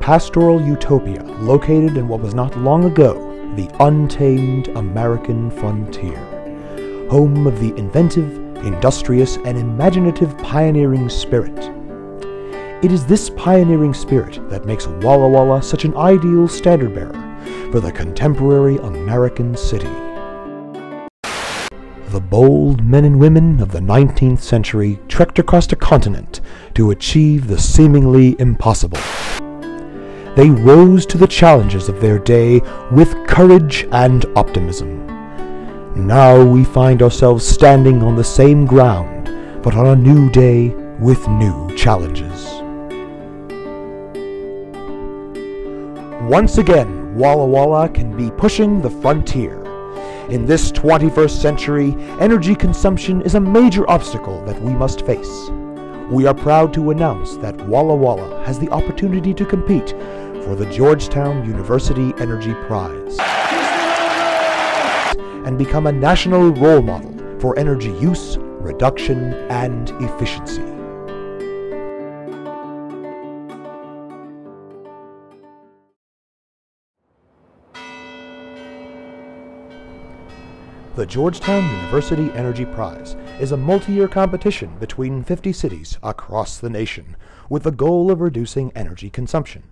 Pastoral utopia located in what was not long ago the untamed American frontier, home of the inventive, industrious, and imaginative pioneering spirit. It is this pioneering spirit that makes Walla Walla such an ideal standard bearer for the contemporary American city. The bold men and women of the 19th century trekked across a continent to achieve the seemingly impossible. They rose to the challenges of their day with courage and optimism. Now we find ourselves standing on the same ground, but on a new day with new challenges. Once again, Walla Walla can be pushing the frontier. In this 21st century, energy consumption is a major obstacle that we must face. We are proud to announce that Walla Walla has the opportunity to compete for the Georgetown University Energy Prize and become a national role model for energy use, reduction, and efficiency. The Georgetown University Energy Prize is a multi-year competition between 50 cities across the nation with the goal of reducing energy consumption.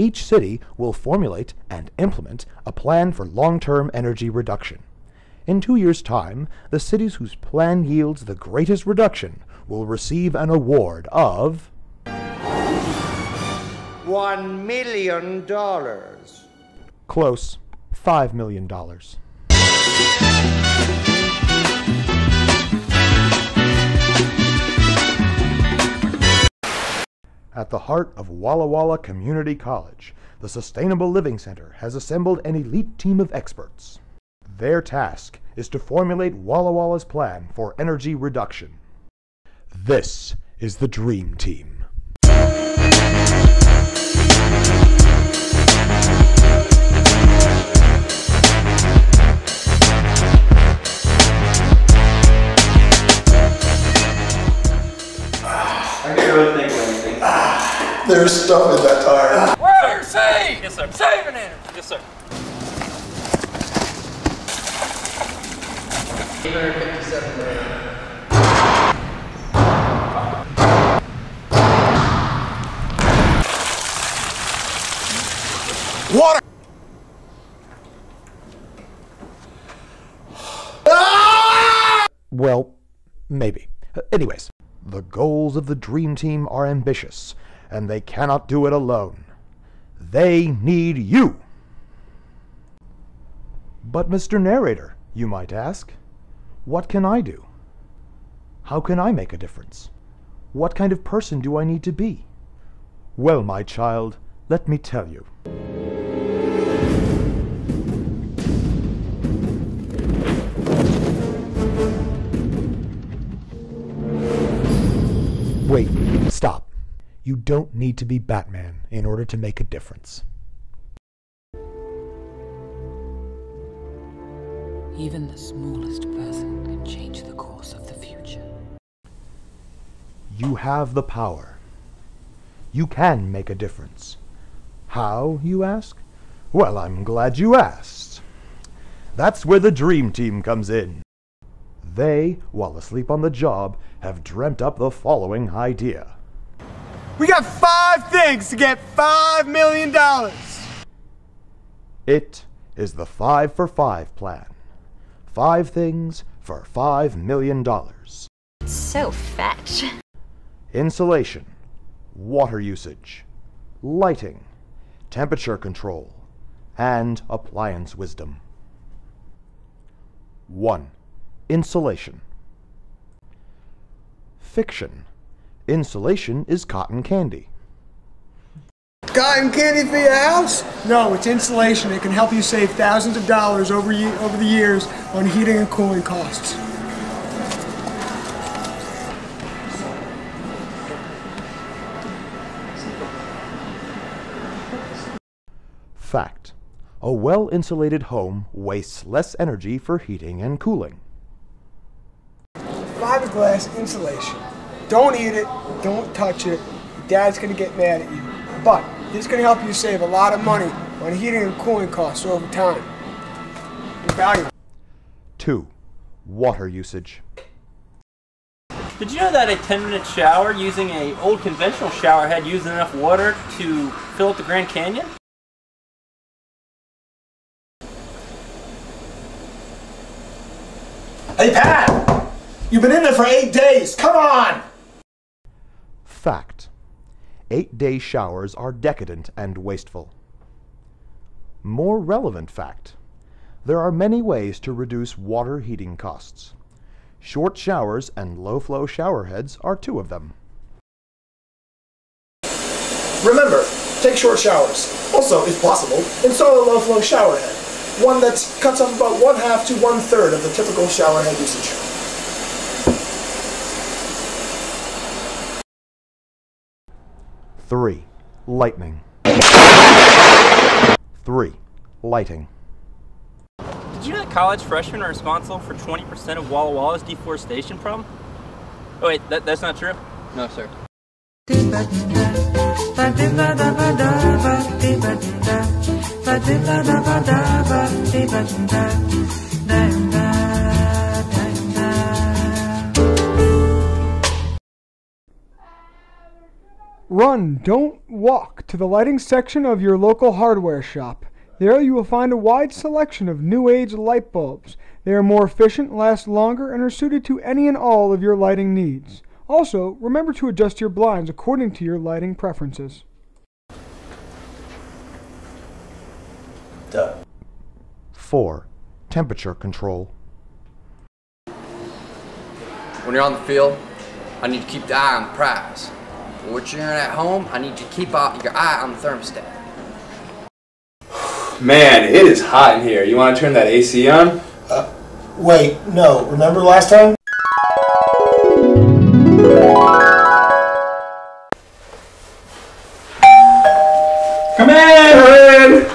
Each city will formulate and implement a plan for long-term energy reduction. In two years' time, the cities whose plan yields the greatest reduction will receive an award of One million dollars. close $5 million. At the heart of Walla Walla Community College, the Sustainable Living Center has assembled an elite team of experts. Their task is to formulate Walla Walla's plan for energy reduction. This is the Dream Team. There's stuff in that tire. Word, save! Yes, sir. Saving energy. Yes, sir. 857 million. Water! Well, maybe. Anyways, the goals of the Dream Team are ambitious, and they cannot do it alone. They need you! But, Mr. Narrator, you might ask, what can I do? How can I make a difference? What kind of person do I need to be? Well, my child, let me tell you. Wait, stop. You don't need to be Batman in order to make a difference. Even the smallest person can change the course of the future. You have the power. You can make a difference. How, you ask? Well, I'm glad you asked. That's where the Dream Team comes in. They, while asleep on the job, have dreamt up the following idea. We got five things to get five million dollars. It is the 5 for 5 plan. Five things for $5 million. So fetch. Insulation, water usage, lighting, temperature control, and appliance wisdom. 1. Insulation. Fiction. Insulation is cotton candy. Cotton candy for your house? No, it's insulation. It can help you save thousands of dollars over ye- over the years on heating and cooling costs. Fact. A well insulated home wastes less energy for heating and cooling. Fiberglass insulation. Don't eat it. Don't touch it. Dad's gonna get mad at you. but this can help you save a lot of money on heating and cooling costs over time. Invaluable. 2. Water usage. Did you know that a 10 minute shower using a old conventional shower head used enough water to fill up the Grand Canyon? Hey, Pat! You've been in there for eight days. Come on! Fact. Eight day showers are decadent and wasteful. More relevant fact. There are many ways to reduce water heating costs. Short showers and low flow shower heads are two of them. Remember, take short showers. Also, if possible, install a low flow shower head. One that cuts off about one half to one third of the typical shower head usage. Three. Lightning. Three. Lighting. Did you know that college freshmen are responsible for 20% of Walla Walla's deforestation problem? Oh wait, that, that's not true? No, sir. Run, don't walk to the lighting section of your local hardware shop. There you will find a wide selection of new age light bulbs. They are more efficient, last longer, and are suited to any and all of your lighting needs. Also, remember to adjust your blinds according to your lighting preferences. Duh. 4. Temperature control. When you're on the field, I need to keep the eye on the prize. When you're cheering at home, I need you to keep out your eye on the thermostat. Man, it is hot in here. You want to turn that AC on? Uh, wait, no. Remember last time? Come in!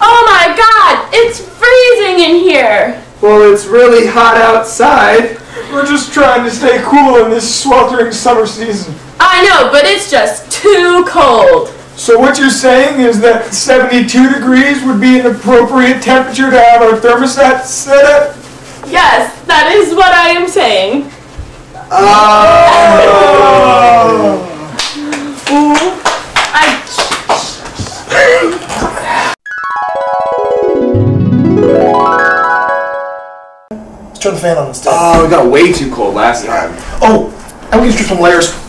Oh my god, it's freezing in here! Well, it's really hot outside. We're just trying to stay cool in this sweltering summer season. I know, but it's just too cold. So what you're saying is that 72 degrees would be an appropriate temperature to have our thermostat set at? Yes, that is what I am saying. Let's turn the fan on instead. Oh, it got way too cold last time. Oh, I'm gonna strip some layers.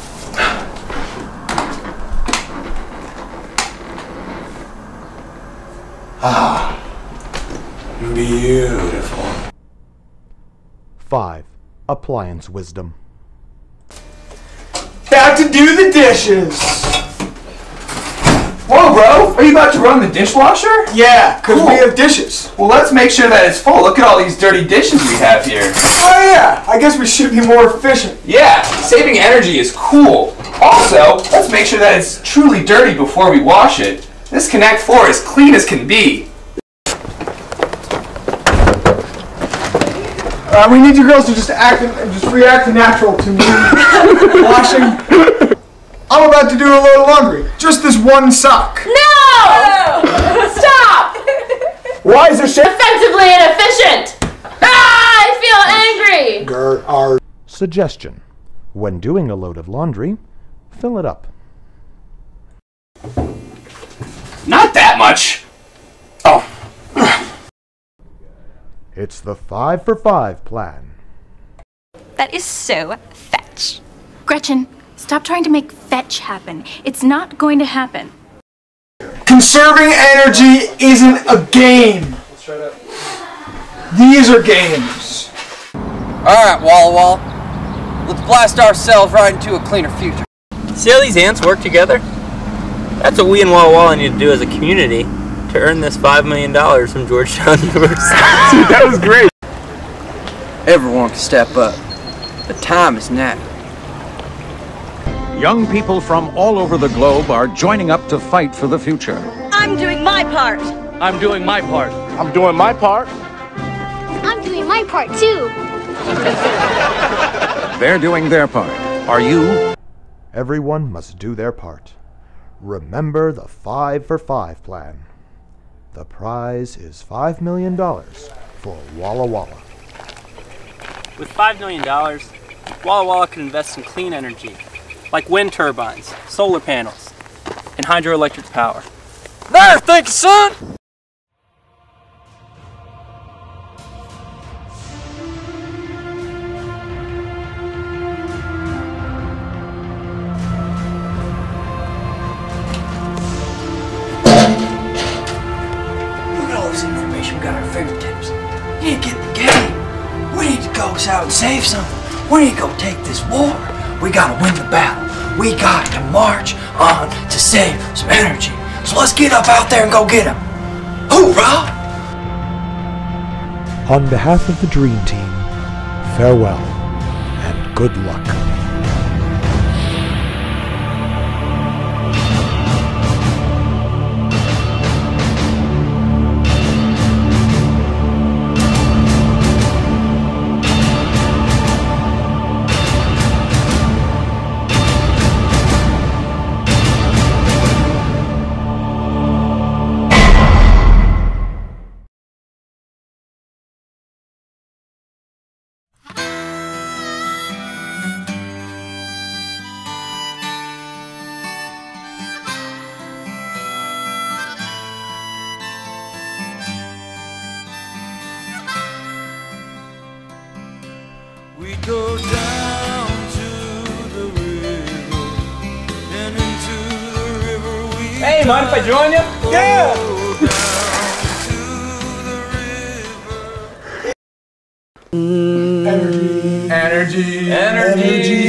Ah. Beautiful. 5. Appliance wisdom. Back to do the dishes. Bro! Are you about to run the dishwasher? Yeah, because we have dishes. Well, let's make sure that it's full. Look at all these dirty dishes we have here. Oh yeah, I guess we should be more efficient. Yeah, saving energy is cool. Also, let's make sure that it's truly dirty before we wash it. This Connect 4 is clean as can be. Uh, we need you girls to just act, and just react natural to me washing. I'm about to do a load of laundry. Just this one sock. No! Stop! Why is there shit? Offensively inefficient! Ah, I feel angry! Gert, our Suggestion. When doing a load of laundry, fill it up. Not that much. Oh, It's the 5 for 5 plan. That is so fetch. Gretchen, stop trying to make fetch happen. It's not going to happen. Conserving energy isn't a game. These are games. Alright, Walla Walla. Let's blast ourselves right into a cleaner future. See how these ants work together? That's what we in Walla Walla need to do as a community to earn this $5 million from Georgetown University. that was great. Everyone can step up. The time is now. Young people from all over the globe are joining up to fight for the future. I'm doing my part. I'm doing my part. I'm doing my part. I'm doing my part too. They're doing their part. Are you? Everyone must do their part. Remember the 5 for 5 plan. The prize is $5 million for Walla Walla. With $5 million, Walla Walla could invest in clean energy, like wind turbines, solar panels, and hydroelectric power. There, thank you, son! Look at all this information we got at our fingertips. You need to get the game. We need to go out and save something. We need to go take this war. We gotta win the battle. We got to march on to save some energy. So let's get up out there and go get them. Hoorah! On behalf of the Dream Team, farewell and good luck. Hey, mind if I join you? Yeah! Energy. Energy.